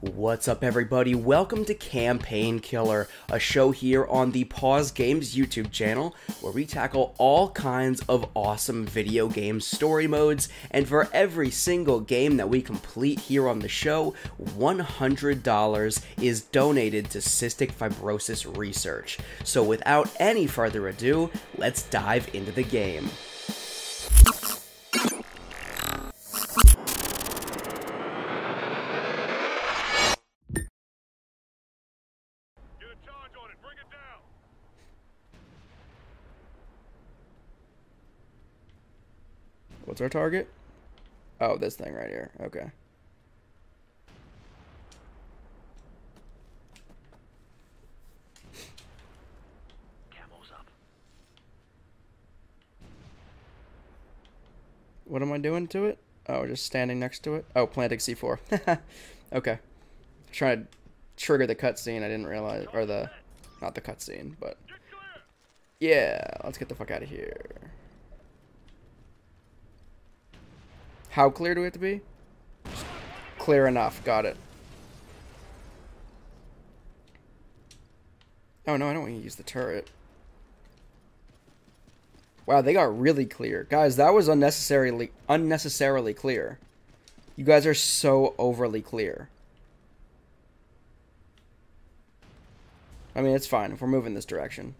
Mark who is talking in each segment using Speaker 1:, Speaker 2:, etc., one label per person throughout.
Speaker 1: What's up, everybody? Welcome to Campaign Killer, a show here on the Pozz Games YouTube channel where we tackle all kinds of awesome video game story modes. And for every single game that we complete here on the show, $100 is donated to cystic fibrosis research. So, without any further ado, let's dive into the game.
Speaker 2: Get a charge on it. Bring it down.
Speaker 1: What's our target? Oh, this thing right here. Okay.
Speaker 2: Camo's up.
Speaker 1: What am I doing to it? Oh, just standing next to it. Oh, planting C4. okay. Trying to trigger the cutscene. I didn't realize, or the, not the cutscene, but yeah. Let's get the fuck out of here. How clear do we have to be? Clear enough. Got it. Oh no, I don't want to use the turret. Wow, they got really clear. Guys, that was unnecessarily unnecessarily clear. You guys are so overly clear. I mean, it's fine if we're moving this direction.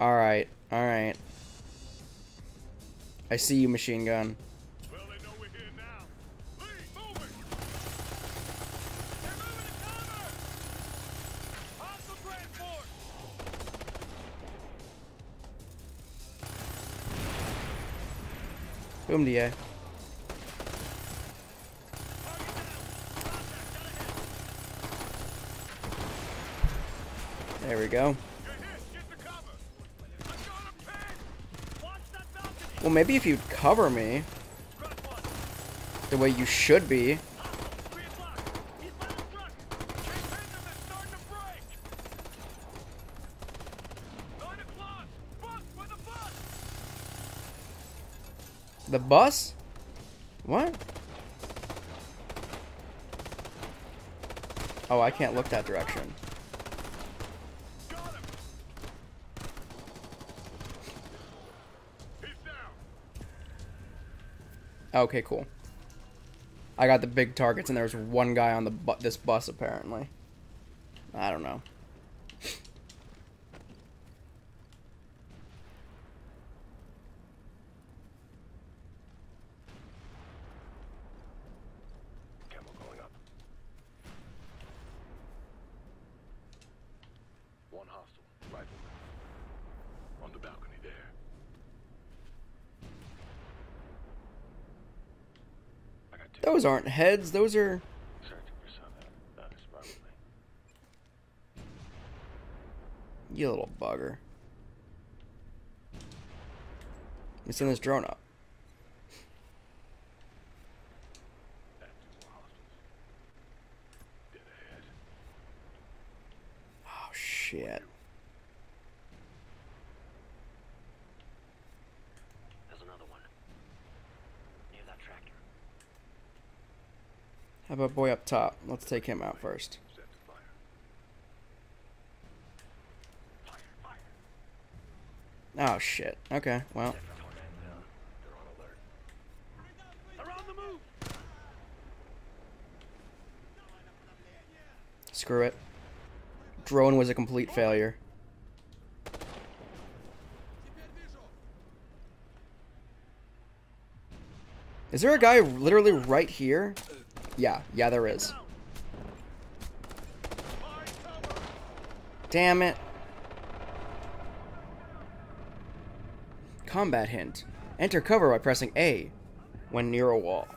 Speaker 1: Alright, alright. I see you, machine gun. Boom DA. There we go.
Speaker 2: To.
Speaker 1: Well, maybe if you'd cover me the way you should be.
Speaker 2: Three o'clock. He's by the truck. Chase Hendon is starting to break. Nine o'clock. Bus for the bus.
Speaker 1: The bus? What? Oh, I can't look that direction. Okay, cool. I got the big targets, and there was one guy on the bu- this bus apparently. I don't know.
Speaker 2: Camo going up. One hostile, rifleman. On the balcony there. I got two.
Speaker 1: Those aren't heads. Those are. You little bugger. Let me send this drone up.
Speaker 2: That two more hostiles. Dead ahead.
Speaker 1: Oh shit.
Speaker 2: There's another one. Near that tractor.
Speaker 1: How about boy up top? Let's take him out first. Oh shit. Okay, well. Screw it. Drone was a complete failure. Is there a guy literally right here? Yeah, yeah, there is. Damn it. Combat hint. Enter cover by pressing A when near a wall.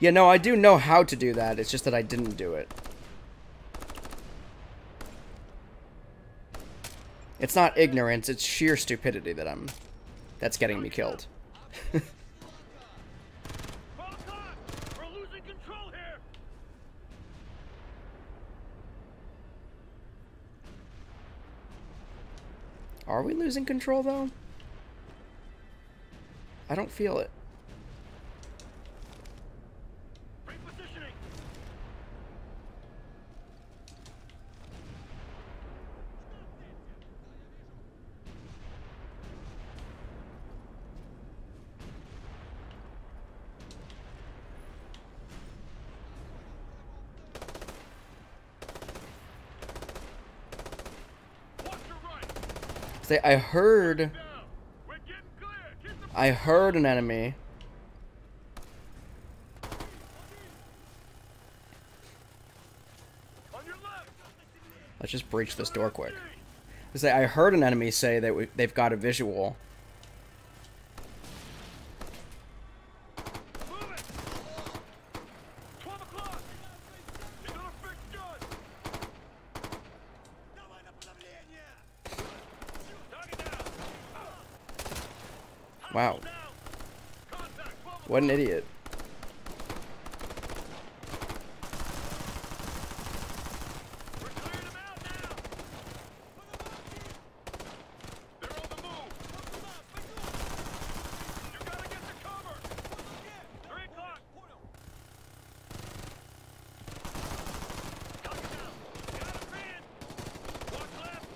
Speaker 1: Yeah, no, I do know how to do that. It's just that I didn't do it. It's not ignorance, it's sheer stupidity that I'm that's getting me killed.
Speaker 2: Call time. We're losing control here.
Speaker 1: Are we losing control though? I don't feel it. Say, I heard,
Speaker 2: Down. We're getting clear. Keep the
Speaker 1: I heard an enemy.
Speaker 2: on your left.
Speaker 1: Let's just breach this door quick. I Say, I heard an enemy say that we, they've got a visual.
Speaker 2: Move it. Twelve o'clock. He's on a fixed gun. Target down.
Speaker 1: Wow,
Speaker 2: Down. Contact. Twelve
Speaker 1: what an idiot.
Speaker 2: We're clearing them out now. They're on the move. You gotta get to cover. Three o'clock. Tuck it down. Got a man. Walk left.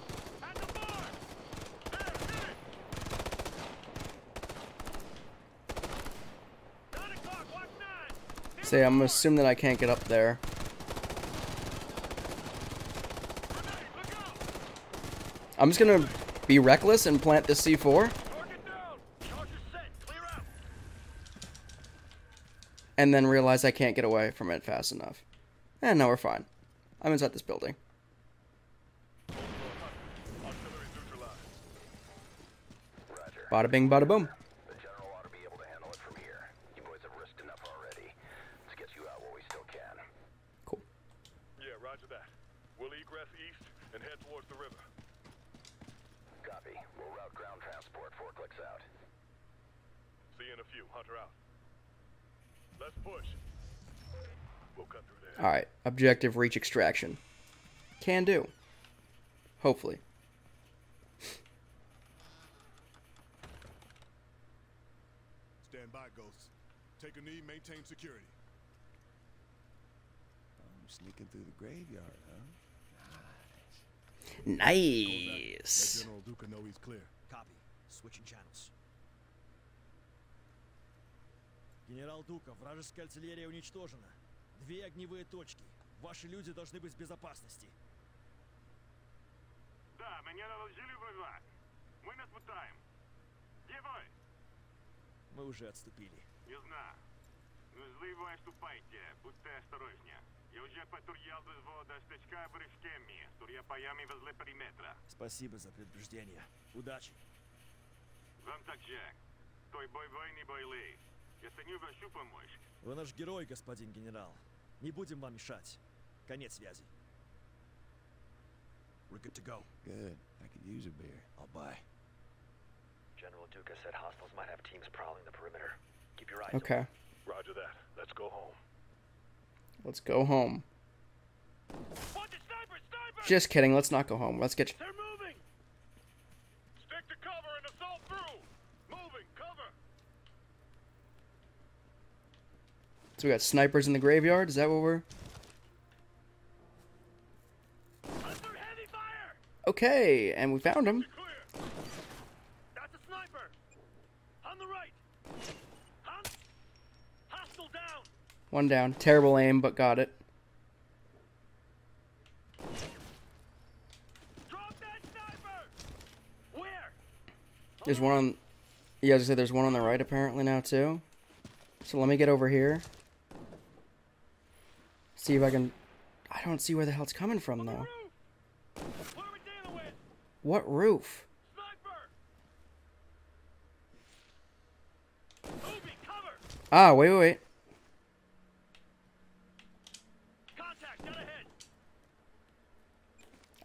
Speaker 2: At the bar. There, hit it. Nine o'clock. Watch nine. Hit
Speaker 1: Say, I'm assume that I can't get up there. I'm just gonna be reckless and plant this C4.
Speaker 2: Target down. Charge is set. Clear out.
Speaker 1: and then realize I can't get away from it fast enough. Eh, and now we're fine. I'm inside this building. Bada bing, bada boom.
Speaker 3: The general ought to be able to handle it from here. You boys have risked enough already. Let's get you out while we still can.
Speaker 1: Cool.
Speaker 2: Yeah, roger that. We'll egress east and head towards the river.
Speaker 3: Copy. We'll route ground transport four clicks out.
Speaker 2: See you in a few. Hunter out. Let's push. We'll cut through there.
Speaker 1: Alright, objective reach extraction. Can do. Hopefully.
Speaker 4: Stand by. Take a knee, maintain security.
Speaker 5: I'm sneaking through the graveyard, huh?
Speaker 4: Nice.
Speaker 1: nice.
Speaker 4: General Dukov know he's clear.
Speaker 6: Copy. Switching channels. Генерал Дуков, вражеская артиллерия уничтожена. Две огневые точки. Ваши люди должны быть в безопасности.
Speaker 2: Да, меня доложили вызва. Мы наблюдаем. Где вы?
Speaker 6: Мы уже отступили.
Speaker 2: Не знаю. Зли вы отступайте. Будьте осторожнее. Я уже патрулировал взвода стычка в Ришкеме, с турьяпаями возле периметра.
Speaker 6: Спасибо за предупреждение. Удачи.
Speaker 2: Вам также. Той бой войны бойли. Я ценю вашу помощь.
Speaker 6: Вы наш герой, господин генерал. Не будем вам мешать. Конец связи. We're good to go.
Speaker 5: Good. I could use a beer. I'll buy.
Speaker 3: General Dukov said hostiles might have teams prowling the perimeter. Keep your eyes
Speaker 1: Okay.
Speaker 2: Roger that. Let's go home.
Speaker 1: Let's go home. Just kidding. Let's not go home. Let's get.
Speaker 2: They're moving.
Speaker 1: So we got snipers in the graveyard? Is that what we're.
Speaker 2: Under heavy fire!
Speaker 1: Okay, and we found him.
Speaker 2: Clear! That's a sniper! On the right! Hostile down!
Speaker 1: One down. Terrible aim, but got it.
Speaker 2: Drop that sniper! Where?
Speaker 1: There's one on. Yeah, as I said, there's one on the right apparently now too. So let me get over here. See if I can. I don't see where the hell it's coming from though.
Speaker 2: What
Speaker 1: roof? Ah, wait, wait, wait.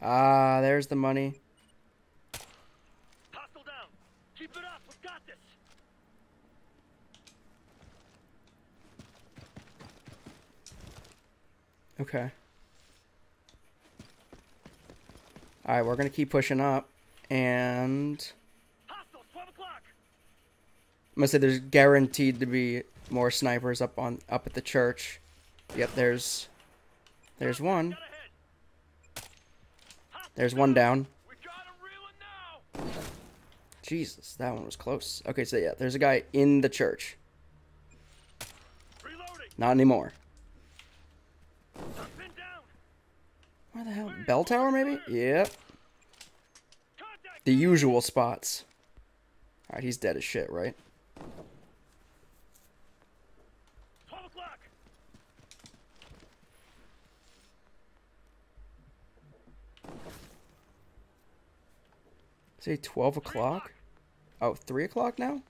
Speaker 1: Ah, there's the money.
Speaker 2: Hostile down! Keep it up, we've got this!
Speaker 1: Okay. Alright, we're gonna keep pushing up. And.
Speaker 2: Hostile, 12 o'clock!
Speaker 1: I'm gonna say there's guaranteed to be more snipers up on up at the church. Yep, there's there's one.
Speaker 2: Dead ahead! Hostile
Speaker 1: There's one down.
Speaker 2: We got him reeling now!
Speaker 1: Jesus, that one was close. Okay, so yeah, there's a guy in the church. Not anymore.
Speaker 2: Pin down!
Speaker 1: Where the hell? Bell tower, maybe? Yep. The usual spots. All right, he's dead as shit, right?
Speaker 6: 12 o'clock!
Speaker 1: Say 12 o'clock? Oh, 3 o'clock now?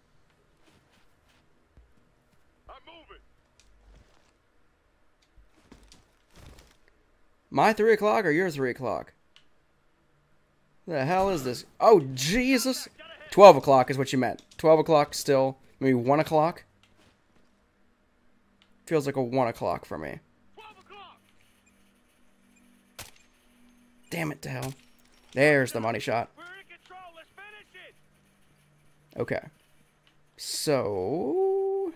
Speaker 2: I'm moving.
Speaker 1: My 3 o'clock or your 3 o'clock? The hell is this? Oh, Jesus! 12 o'clock is what you meant. 12 o'clock still. Maybe 1 o'clock? Feels like a 1 o'clock for me.
Speaker 2: 12 o'clock.
Speaker 1: Damn it to hell. There's the money shot. Okay. So.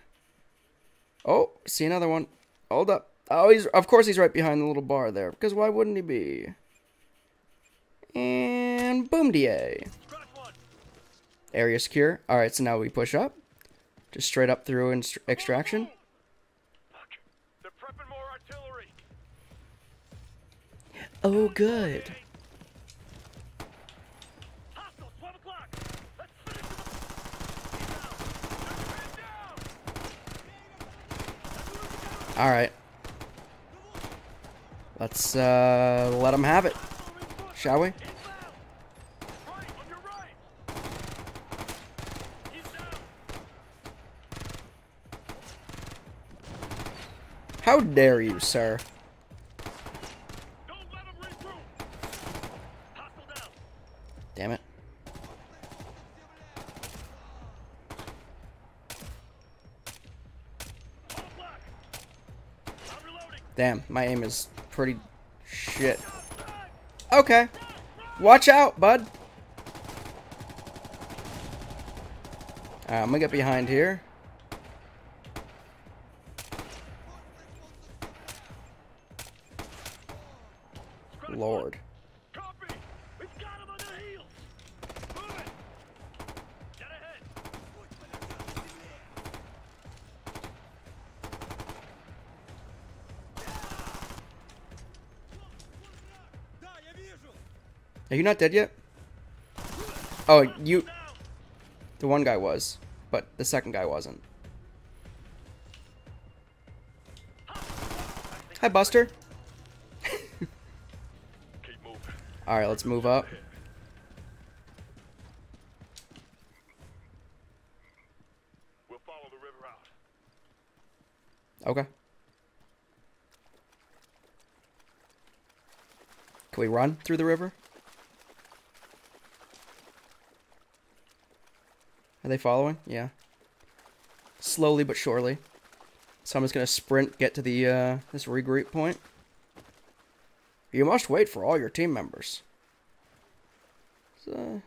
Speaker 1: Oh, see another one. Hold up. Oh, he's of course he's right behind the little bar there. Because why wouldn't he be? And boom da. Area secure. All right, so now we push up, just straight up through inst- extraction. Oh, good.
Speaker 6: Hostile, 12 o'clock! Let's them!
Speaker 1: Uh let him have it, shall we? How dare you, sir?
Speaker 2: Them!
Speaker 1: Damn it.
Speaker 6: 12 o'clock! I'm reloading!
Speaker 1: Damn, my aim is pretty shit. Okay. Watch out, bud. I'm gonna get behind here. Are you not dead yet? Oh, you. The one guy was, but the second guy wasn't. Hi, Buster. Alright, let's move up. Okay. Can we run through the river? Are they following? Yeah. Slowly but surely. So I'm just gonna sprint, get to the uh, this regroup point. You must wait for all your team members. It's a,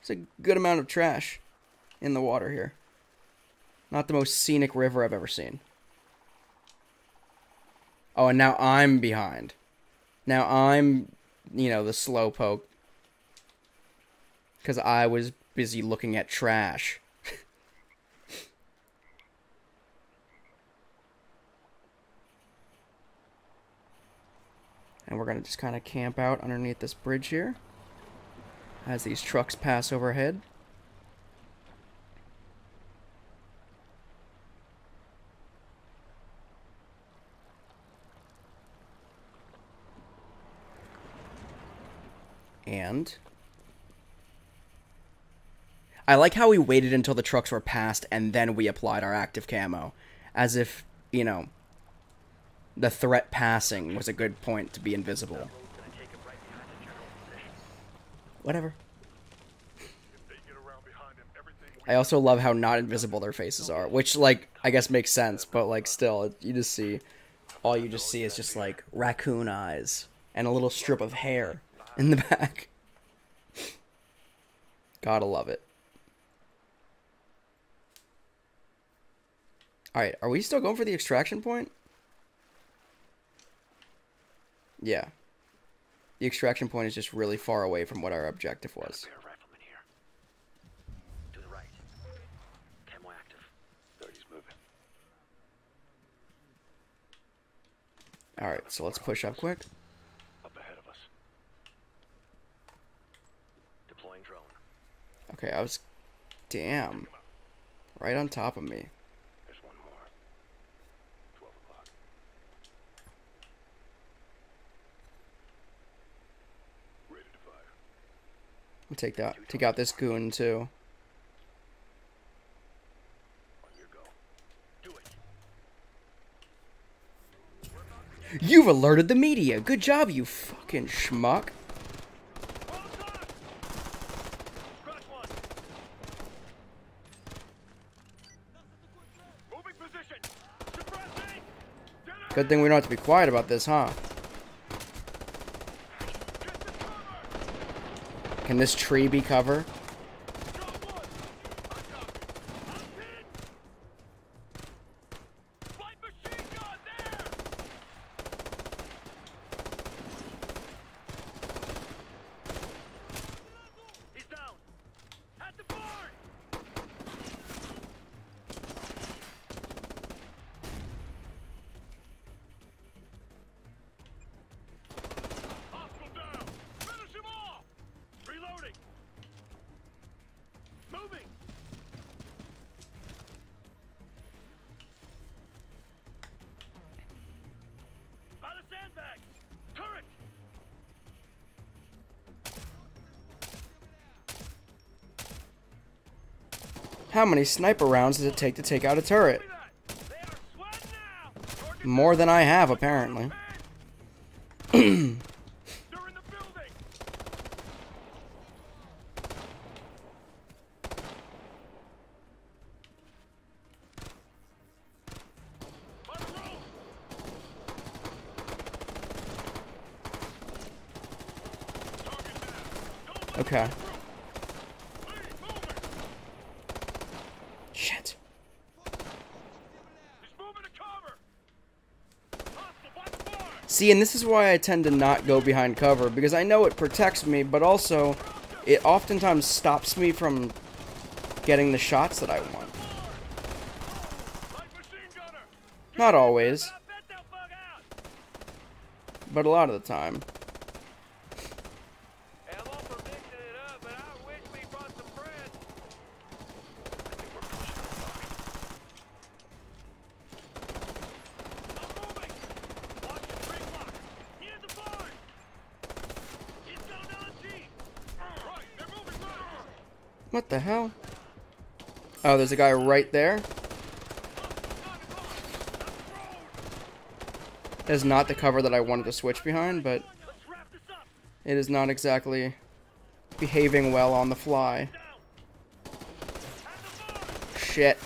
Speaker 1: it's a good amount of trash in the water here. Not the most scenic river I've ever seen. Oh, and now I'm behind. Now I'm, you know, the slow poke. Because I was busy looking at trash. and we're going to just kind of camp out underneath this bridge here. As these trucks pass overhead. And I like how we waited until the trucks were passed and then we applied our active camo. As if, you know, the threat passing was a good point to be invisible. Whatever. I also love how not invisible their faces are, which, like, I guess makes sense, but, like, still, you just see. All you just see is just, like, raccoon eyes and a little strip of hair in the back. Gotta love it. Alright, are we still going for the extraction point? Yeah. The extraction point is just really far away from what our objective was.
Speaker 3: Pair of riflemen here. To the right. Camo active.
Speaker 2: Good, he's moving.
Speaker 1: Alright, so let's push up quick.
Speaker 2: Up ahead of us.
Speaker 3: Deploying drone.
Speaker 1: Okay, I was. Damn. Right on top of me.
Speaker 3: There's one more. 12 o'clock. Ready to fire.
Speaker 1: I'll take that. Take out this goon too. You've alerted the media. Good job, you fucking schmuck. Good thing we don't have to be quiet about this, huh? Can this tree be cover? How many sniper rounds does it take to take out a turret? More than I have, apparently.
Speaker 2: They're in the building. On the road. Target down. Don't
Speaker 1: Okay.
Speaker 2: Lead, moving.
Speaker 1: Shit.
Speaker 2: He's moving to cover. Hostile, watch fire.
Speaker 1: See, and this is why I tend to not go behind cover, because I know it protects me, but also it oftentimes stops me from getting the shots that I want. Not always, but a lot of the time.
Speaker 2: Hey, I'm all for mixing it up, but I wish we brought some friends. I'm moving. Watch the tree block. Near the barn. He's going LNG. Right, they're moving right.
Speaker 1: What the hell? Oh, there's a guy right there. That is not the cover that I wanted to switch behind, but it is not exactly behaving well on the fly. Shit.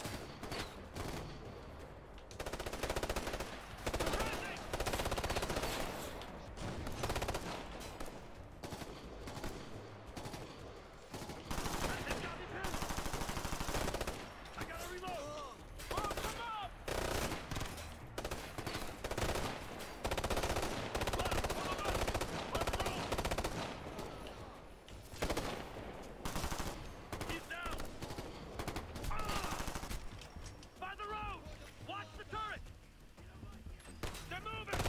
Speaker 2: I gotta reload. Oh, come up. He's down. Ah! By the road. Watch the turret. They're moving.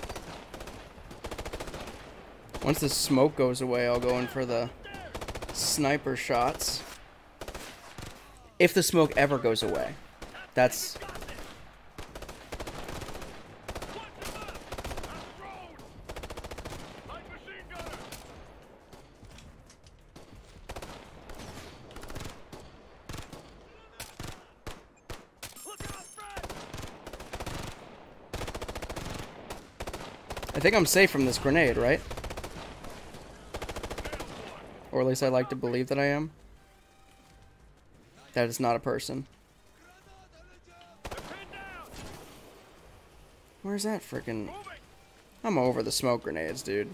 Speaker 1: Once the smoke goes away, I'll go in for the sniper shots. If the smoke ever goes away. That's. I think I'm safe from this grenade, right? Or at least I like to believe that I am. That is not a person. Where's that freaking... I'm over the smoke grenades, dude.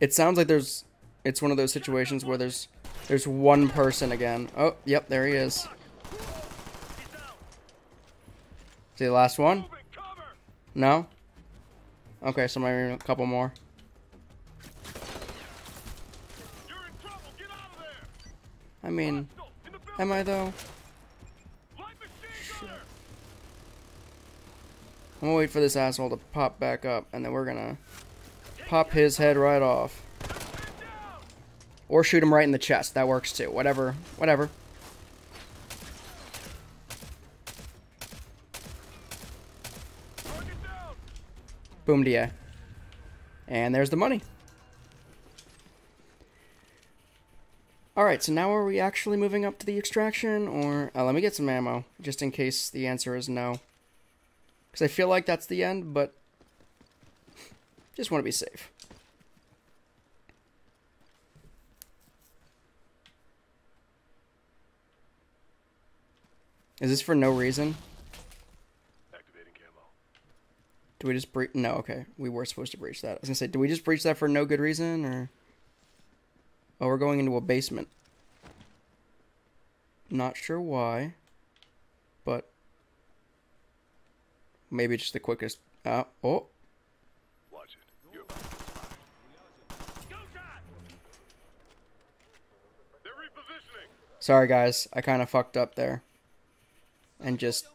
Speaker 2: It
Speaker 1: sounds like there's... It's one of those situations where there's... There's one person again. Oh, yep, there he is. See the last one? No? Okay, so maybe a couple more. I mean, am I though? I'm gonna wait for this asshole to pop back up, and then we're gonna pop his head right off. Or shoot him right in the chest. That works too. Whatever. Whatever. Boom ya. And there's the money. Alright, so now are we actually moving up to the extraction? Or. Uh, let me get some ammo, just in case the answer is no. Because I feel like that's the end, but. Just want to be safe. Is this for no reason?
Speaker 2: Activating camo.
Speaker 1: Do we just breach? No, okay. We were supposed to breach that. I was gonna say, do we just breach that for no good reason, or? Oh, we're going into a basement. Not sure why, but maybe just the quickest. Uh, oh,
Speaker 2: Watch it. You're about to fly. Go shot. They're repositioning.
Speaker 1: Sorry guys, I kind of fucked up there, and just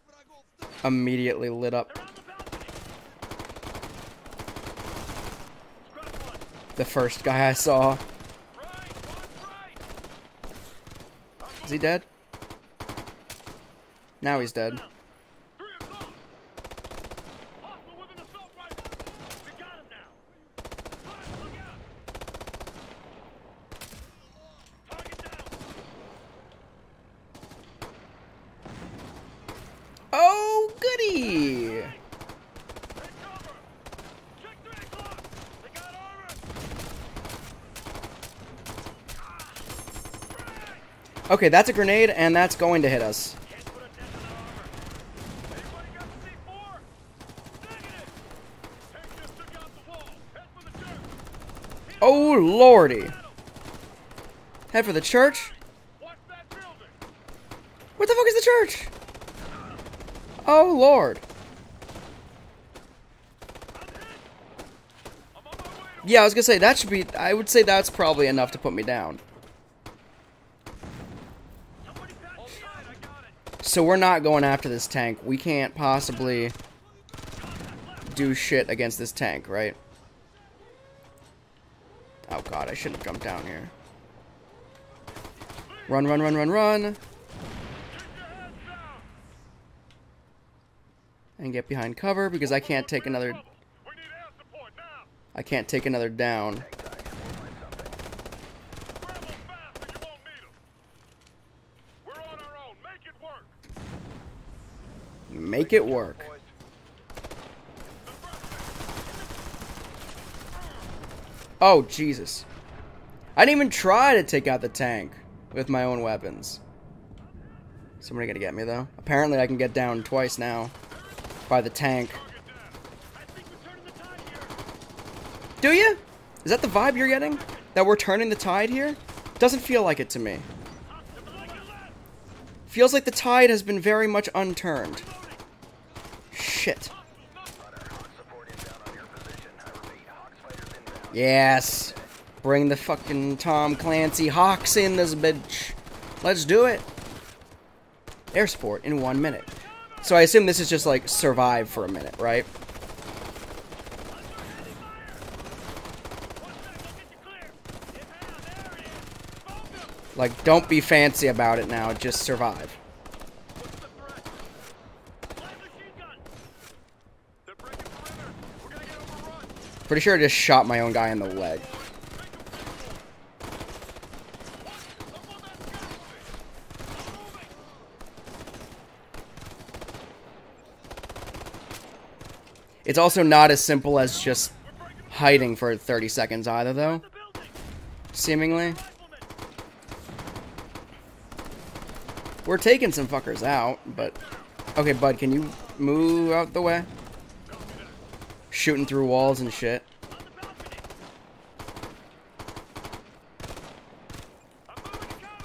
Speaker 1: immediately lit up
Speaker 2: the
Speaker 1: first guy I saw. Is he dead? Now he's dead.
Speaker 2: Three assault. Hostile with an assault rifle. We got him now. Fire, look out. Target down.
Speaker 1: Oh, goody!
Speaker 2: Take cover. Check three o'clock. They got armor.
Speaker 1: Okay, that's a grenade, and that's going to hit us.
Speaker 2: Can't put a dent in their armor. Anybody got the C4? Negative. Tank just took out the wall. Head for the church.
Speaker 1: Oh, lordy. Head for the church? What the fuck is the church? Oh, lord. Yeah, I was gonna say, that should be. I would say that's probably enough to put me down.
Speaker 2: Somebody patch me in. I got it.
Speaker 1: So we're not going after this tank. We can't possibly do shit against this tank, right? Oh god, I shouldn't have jumped down here. Run, run, run, run, run. And get behind cover because I can't take another. I can't take another down.
Speaker 2: Grab them fast or you won't need them. We're on our own. Make it work.
Speaker 1: Make it work. Oh, Jesus. I didn't even try to take out the tank with my own weapons. Somebody gonna get me, though. Apparently, I can get down twice now by the tank. Do you? Is that the vibe you're getting? That we're turning the tide here? Doesn't feel like it to me. Feels like the tide has been very much unturned. Shit.
Speaker 3: Support inbound on your position. I repeat, Hawks fighters inbound.
Speaker 1: Yes. Bring the fucking Tom Clancy HAWX in this bitch. Let's do it. Air support in one minute. So I assume this is just like survive for a minute, right? Like, don't be fancy about it now. Just survive.
Speaker 2: What's the threat? Light machine gun. They're breaking perimeter. We're gonna get overrun.
Speaker 1: Pretty sure I just shot my own guy in the leg. It's also not as simple as just hiding for 30 seconds either, though. Seemingly. We're taking some fuckers out, but... Okay, bud, can you move out the way? Shooting through walls and shit.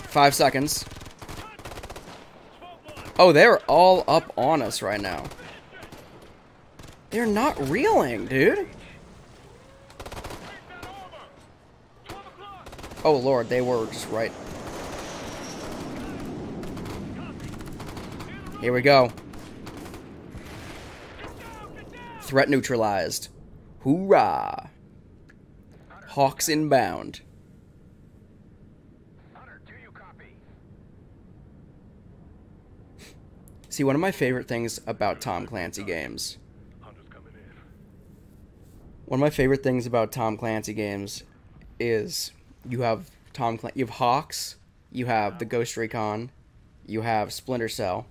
Speaker 1: Five seconds. Oh, they're all up on us right now. They're not reeling, dude. Oh lord, they were just right. Here we go. Threat neutralized. Hoorah! HAWX inbound. See, one of my favorite things about Tom Clancy games. One of my favorite things about Tom Clancy games is you have Tom Clan- you have Hawks, you have the Ghost Recon, you have Splinter Cell,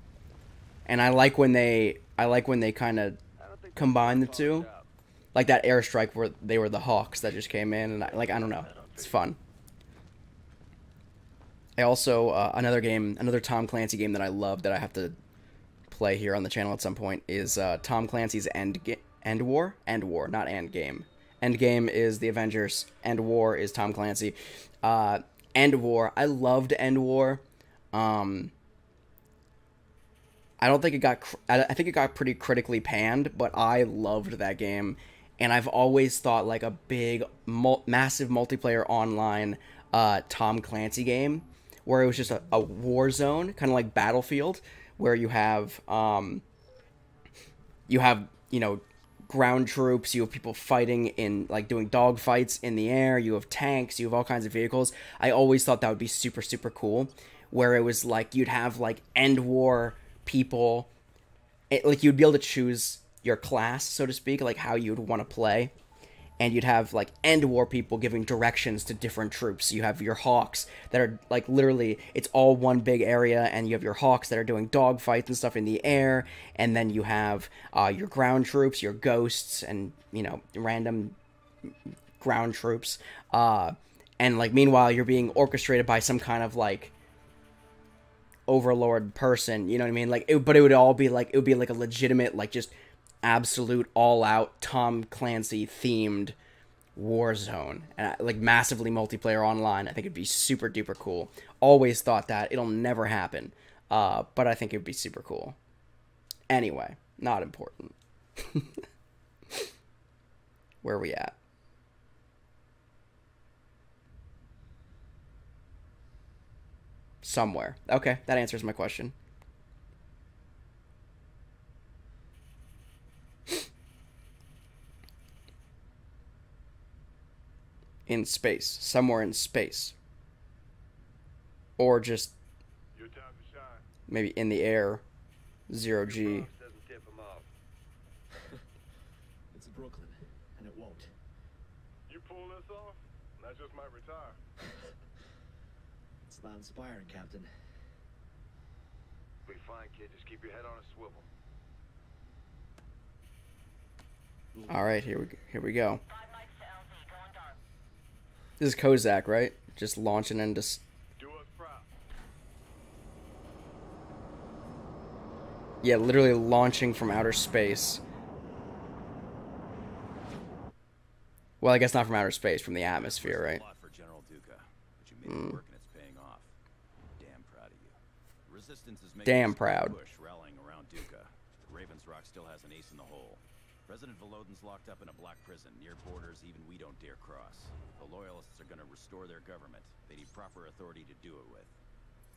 Speaker 1: and I like when they I like when they kind of combine the two, like that airstrike where they were the Hawks that just came in, and I, like I don't know, it's fun. I also uh, another game, another Tom Clancy game that I love that I have to play here on the channel at some point is uh, Tom Clancy's End EndWar, End War, not Endgame. End Game is the Avengers. EndWar is Tom Clancy. Uh, EndWar, I loved EndWar. Um, I don't think it got. cr- I think it got pretty critically panned, but I loved that game, and I've always thought like a big, mul- massive multiplayer online uh, Tom Clancy game, where it was just a, a war zone, kind of like Battlefield, where you have um, you have you know ground troops you have people fighting in like doing dog fights in the air you have tanks you have all kinds of vehicles i always thought that would be super super cool where it was like you'd have like end war people it, like you'd be able to choose your class so to speak like how you'd want to play and you'd have like end war people giving directions to different troops. You have your hawks that are like literally it's all one big area, and you have your hawks that are doing dogfights and stuff in the air, and then you have uh, your ground troops, your ghosts, and you know random ground troops. Uh, and like meanwhile, you're being orchestrated by some kind of like overlord person. You know what I mean? Like, it, but it would all be like it would be like a legitimate like just absolute all out Tom Clancy themed Warzone and I- like massively multiplayer online. I think it'd be super duper cool. Always thought that it'll never happen, uh, but I think it'd be super cool. Anyway, not important. Where are we at? Somewhere. Okay, that answers my question. in space, somewhere in space, or just
Speaker 2: Your time to shine.
Speaker 1: maybe in the air, zero G.
Speaker 2: Doesn't tip him off.
Speaker 6: It's Brooklyn, and it won't.
Speaker 2: You pull this off, and I just might retire.
Speaker 6: It's not inspiring, Captain.
Speaker 2: Be fine, kid. Just keep your head on a swivel.
Speaker 1: All right, here we go. here we go. This is Kozak, right? Just launching into. s-
Speaker 2: Do us proud.
Speaker 1: Yeah, literally launching from outer space. Well, I guess not from outer space, from the atmosphere, right?
Speaker 5: A lot for General Dukov, but you made it work and it's paying off. Damn proud of you. Resistance is making
Speaker 1: Damn proud.
Speaker 5: push rallying around Dukov. Ravens Rock still has an ace in the hole. President Volodin's locked up in a black prison near borders even we don't dare cross. The loyalists are going to restore their government. They need proper authority to do it with.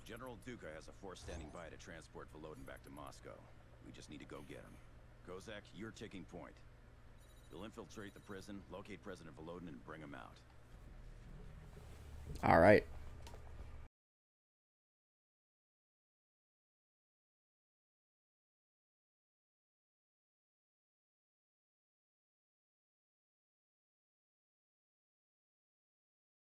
Speaker 5: General Dukov has a force standing by to transport Volodin back to Moscow. We just need to go get him. Kozak, you're taking point. You'll infiltrate the prison, locate President Volodin, and bring him out.
Speaker 1: All right.